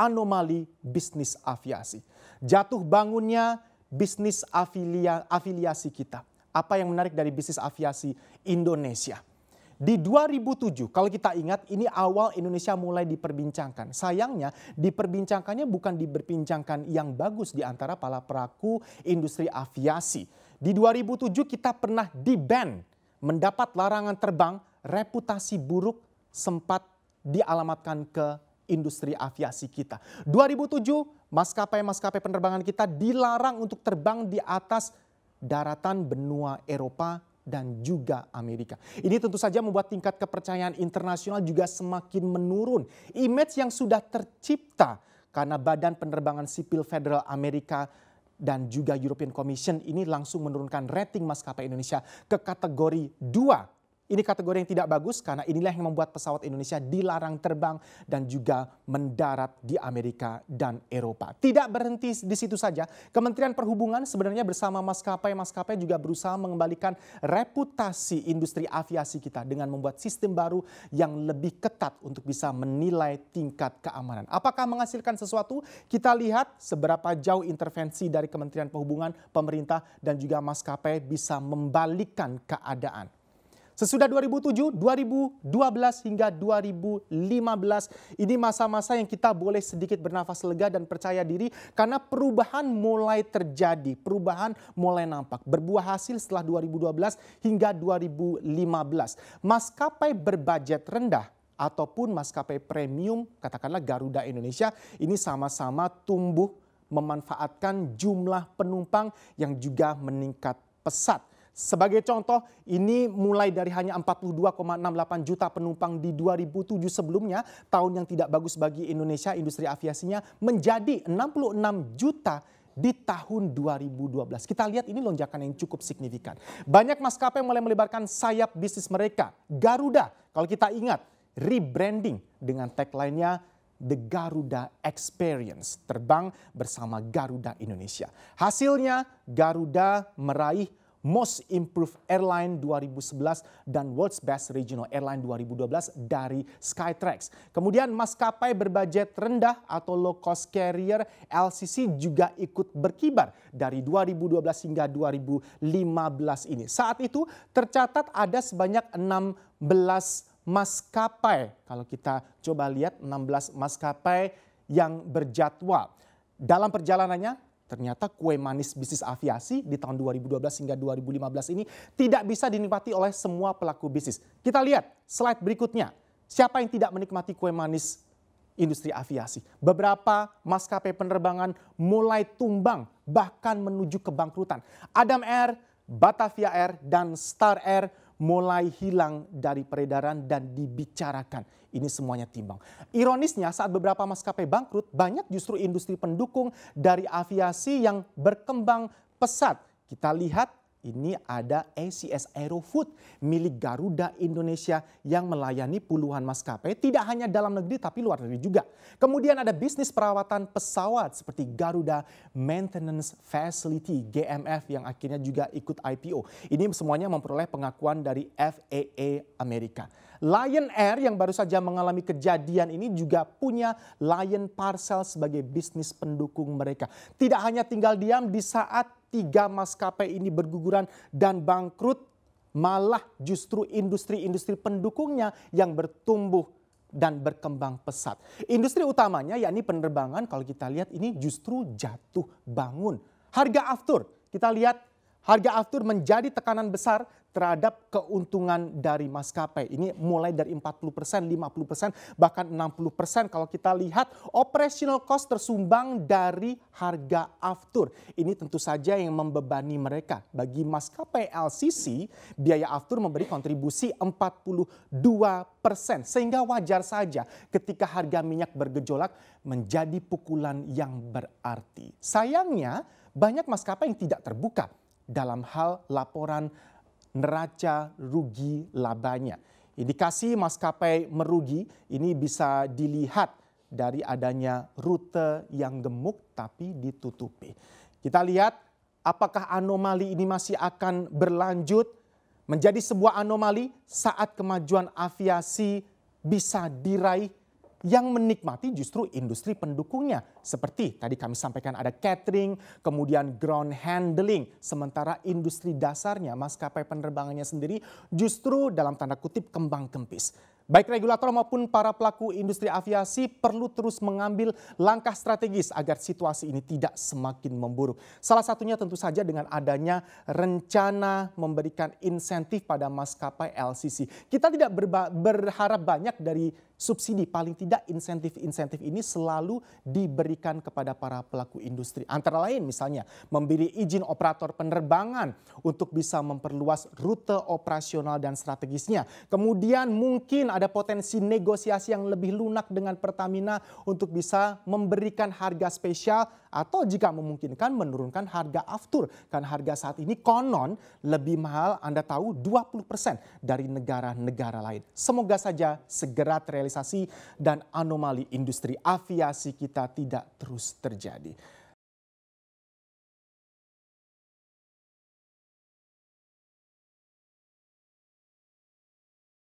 anomali bisnis aviasi. Jatuh bangunnya bisnis afilia, afiliasi kita. Apa yang menarik dari bisnis aviasi Indonesia? Di 2007, kalau kita ingat ini awal Indonesia mulai diperbincangkan. Sayangnya diperbincangkannya bukan diperbincangkan yang bagus di antara para pelaku industri aviasi. Di 2007 kita pernah di-ban, mendapat larangan terbang, reputasi buruk sempat dialamatkan ke industri aviasi kita. 2007 maskapai-maskapai penerbangan kita dilarang untuk terbang di atas daratan benua Eropa dan juga Amerika. Ini tentu saja membuat tingkat kepercayaan internasional juga semakin menurun. Image yang sudah tercipta karena Badan Penerbangan Sipil Federal Amerika dan juga European Commission ini langsung menurunkan rating maskapai Indonesia ke kategori 2 ini kategori yang tidak bagus karena inilah yang membuat pesawat Indonesia dilarang terbang dan juga mendarat di Amerika dan Eropa. Tidak berhenti di situ saja, Kementerian Perhubungan sebenarnya bersama maskapai-maskapai juga berusaha mengembalikan reputasi industri aviasi kita dengan membuat sistem baru yang lebih ketat untuk bisa menilai tingkat keamanan. Apakah menghasilkan sesuatu? Kita lihat seberapa jauh intervensi dari Kementerian Perhubungan, pemerintah dan juga maskapai bisa membalikkan keadaan. Sesudah 2007, 2012 hingga 2015 ini masa-masa yang kita boleh sedikit bernafas lega dan percaya diri karena perubahan mulai terjadi, perubahan mulai nampak. Berbuah hasil setelah 2012 hingga 2015. Maskapai berbudget rendah ataupun maskapai premium, katakanlah Garuda Indonesia, ini sama-sama tumbuh memanfaatkan jumlah penumpang yang juga meningkat pesat. Sebagai contoh, ini mulai dari hanya 42,68 juta penumpang di 2007 sebelumnya, tahun yang tidak bagus bagi Indonesia, industri aviasinya menjadi 66 juta di tahun 2012. Kita lihat ini lonjakan yang cukup signifikan. Banyak maskapai mulai melebarkan sayap bisnis mereka. Garuda, kalau kita ingat, rebranding dengan tagline-nya The Garuda Experience, terbang bersama Garuda Indonesia. Hasilnya Garuda meraih Most Improved Airline 2011 dan World's Best Regional Airline 2012 dari Skytrax. Kemudian maskapai berbudget rendah atau low cost carrier LCC juga ikut berkibar dari 2012 hingga 2015 ini. Saat itu tercatat ada sebanyak 16 maskapai. Kalau kita coba lihat 16 maskapai yang berjadwal. Dalam perjalanannya Ternyata kue manis bisnis aviasi di tahun 2012 hingga 2015 ini tidak bisa dinikmati oleh semua pelaku bisnis. Kita lihat slide berikutnya. Siapa yang tidak menikmati kue manis industri aviasi? Beberapa maskapai penerbangan mulai tumbang bahkan menuju kebangkrutan. Adam Air, Batavia Air, dan Star Air mulai hilang dari peredaran dan dibicarakan. Ini semuanya timbang. Ironisnya saat beberapa maskapai bangkrut, banyak justru industri pendukung dari aviasi yang berkembang pesat. Kita lihat ini ada ACS Aerofood milik Garuda Indonesia yang melayani puluhan maskapai tidak hanya dalam negeri tapi luar negeri juga. Kemudian ada bisnis perawatan pesawat seperti Garuda Maintenance Facility GMF yang akhirnya juga ikut IPO. Ini semuanya memperoleh pengakuan dari FAA Amerika. Lion Air yang baru saja mengalami kejadian ini juga punya Lion Parcel sebagai bisnis pendukung mereka. Tidak hanya tinggal diam di saat tiga maskapai ini berguguran dan bangkrut, malah justru industri-industri pendukungnya yang bertumbuh dan berkembang pesat. Industri utamanya yakni penerbangan kalau kita lihat ini justru jatuh bangun. Harga aftur kita lihat harga aftur menjadi tekanan besar terhadap keuntungan dari maskapai. Ini mulai dari 40%, 50%, bahkan 60% kalau kita lihat operational cost tersumbang dari harga aftur. Ini tentu saja yang membebani mereka. Bagi maskapai LCC, biaya aftur memberi kontribusi 42%. Sehingga wajar saja ketika harga minyak bergejolak menjadi pukulan yang berarti. Sayangnya banyak maskapai yang tidak terbuka dalam hal laporan neraca rugi labanya. Indikasi maskapai merugi ini bisa dilihat dari adanya rute yang gemuk tapi ditutupi. Kita lihat apakah anomali ini masih akan berlanjut menjadi sebuah anomali saat kemajuan aviasi bisa diraih Yang menikmati justru industri pendukungnya. Seperti tadi kami sampaikan ada catering, kemudian ground handling. Sementara industri dasarnya maskapai penerbangannya sendiri justru dalam tanda kutip kembang kempis. Baik regulator maupun para pelaku industri aviasi perlu terus mengambil langkah strategis agar situasi ini tidak semakin memburuk. Salah satunya tentu saja dengan adanya rencana memberikan insentif pada maskapai LCC. Kita tidak berharap banyak dari subsidi, paling tidak insentif-insentif ini selalu diberikan kepada para pelaku industri. Antara lain misalnya memberi izin operator penerbangan untuk bisa memperluas rute operasional dan strategisnya. Kemudian mungkin ada potensi negosiasi yang lebih lunak dengan Pertamina untuk bisa memberikan harga spesial atau jika memungkinkan menurunkan harga aftur. Karena harga saat ini konon lebih mahal Anda tahu 20% dari negara-negara lain. Semoga saja segera terrealisasi dan anomali industri aviasi kita tidak terus terjadi.